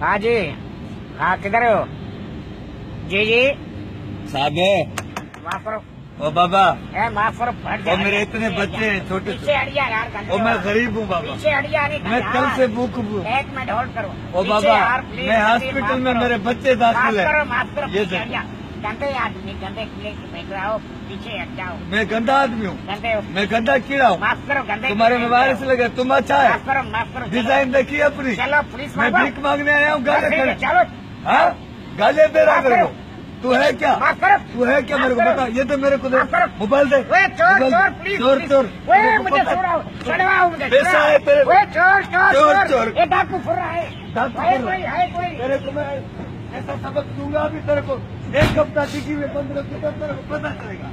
हाँ जी हाँ किधर हो? जी जी। साहब माफ़ करो ओ बाबा। ए माफ़ करो फट ओ मेरे इतने बच्चे हैं छोटे पीछे हटिया यार ओ मैं गरीब हूँ बाबा। पीछे हटिया नहीं मैं कल से भूख हूँ एक मिनट होल्ड करो। ओ बाबा मैं हॉस्पिटल में मेरे बच्चे दाखिल माफ़ करो है माफ़ करो ये गंदे आदमी गंदे कीड़े हो पीछे हट जाओ मैं गंदा आदमी हूँ। गंदे हो। मैं गंदा कीड़ा हूँ। माफ़ करो गंदे तुम्हारे मोबाइल से लगे तुम अच्छा माफ़ है करो माफ़ करो डिज़ाइन देखिए अपनी? चलो पुलिस मैं भीख मांगने आया हूँ गाले चलो। हाँ? गाले दे रहा करो। तू है क्या? तू है क्या मेरे को? माफ़ बता ये तो मेरे को दे। मोबाइल दे। चोर चोर चोर। चोर। को पैसा। है तेरे- चोर चोर चोर, चोर। चोर। डाकू फुर रहा है तेरे को मैं ऐसा सबक दूँगा अभी तेरे को। एक हफ़्ता टिकी हुई पंद्रह तो तेरे को पता चलेगा।